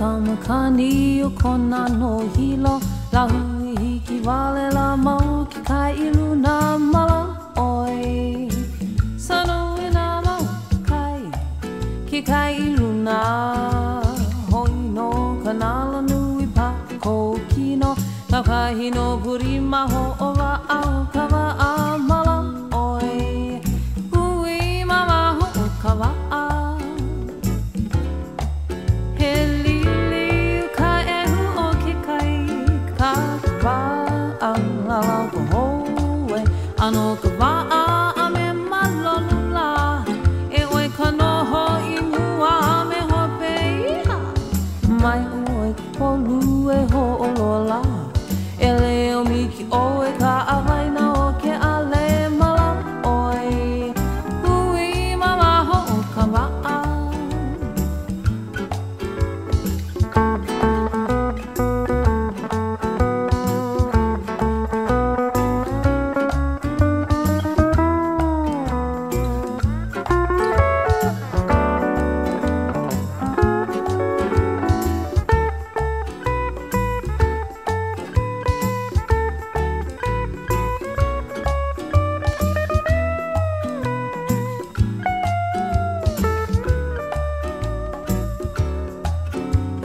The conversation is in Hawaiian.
tamakani o kona no hilo la hui ki wale la mau ki kai ilu na mala oi sano e na mau kai ki kai ilu na hoi no kanala nui pa ko kino kakahi no puri maho o wa au あの川